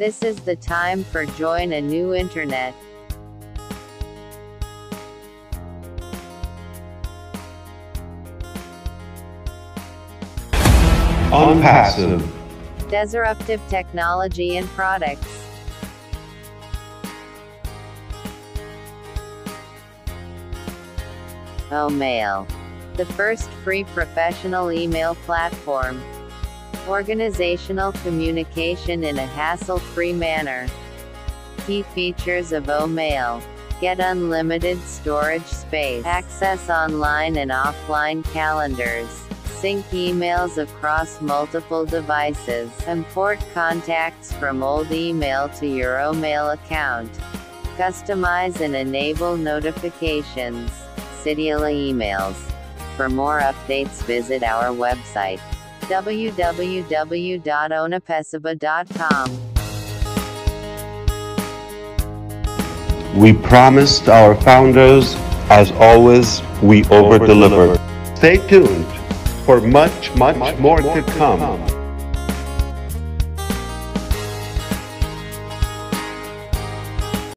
This is the time for join a new internet. ONPASSIVE. Disruptive technology and products. OMail. The first free professional email platform. Organizational communication in a hassle-free manner. Key features of OMail. Get unlimited storage space. Access online and offline calendars. Sync emails across multiple devices. Import contacts from old email to your OMail account. Customize and enable notifications. Cydiala emails. For more updates visit our website www.onpassive.com. We promised our founders, as always, we over-delivered. Stay tuned for much, much, more to come.